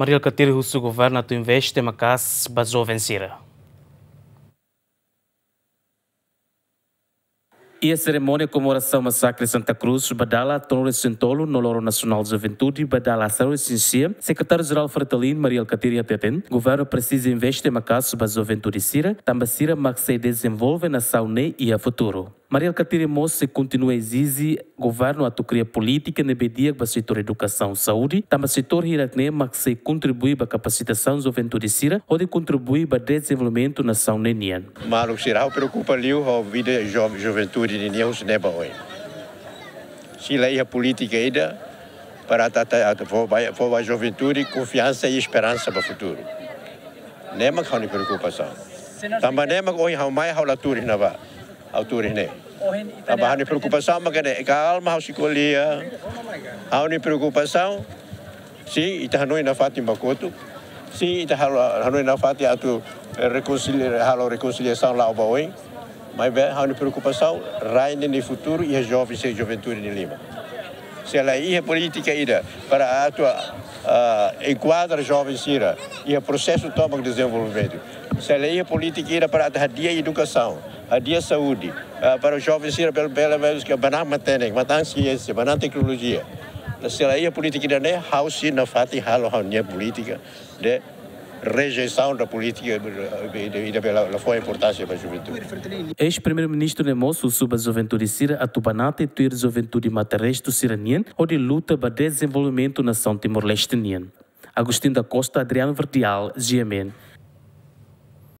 Mariel Catiri, o seu governo, tu investe macas basou vencida. E a cerimônia de comemoração massacre Santa Cruz, Badala, Tonore Sintolo, no Loro Nacional de Juventude, Badala, Saro Cincia, Secretário-Geral Fratalino, Mariel Catiri Teten, governo precisa investir em macas basou ventura Sira, também Sira, mas se desenvolve na saúde e a futuro. Mariel Catiri se continua a exigir governo a criar política na bedia para o setor educação e saúde, também setor hiratne mas se contribui para a capacitação da juventude sira ou de contribuir para o desenvolvimento na saúde nian. Malu sira preocupa liu a vida jovem juventude ni nian os neba oi. Se lei a política ainda para a juventude confiança e esperança para o futuro. Nema que preocupação. Também nema que oi hau mai hau laturi na va. Autores ne. Tambah ni preocupação magane calma hau sikolia. Hau ni preocupação si ita hanoi na fati bakotu. Si ita hanoi na fati atu reconciliar halo reconciliação lá o oi. Mas bem, hau ni preocupação rai ni futuro e jovens e juventude ni Lima. Se ela ia política ida para a tua uh, enquadra jovens ira e o processo toma de desenvolvimento. Se ela ia política ira para a dia educação a dia saúde, para os jovens que banang matene, matang ciência, banang tecnologia. Se aí a política não é house na fati halo a política de rejeição da política e da sua importância para a juventude. Ex-primeiro-ministro Nemosso suba a juventude sira a tubanate tuir juventude materresto siranien ou de luta para desenvolvimento na São Timor-Leste. Agostinho da Costa, Adriano Verdial, GMN.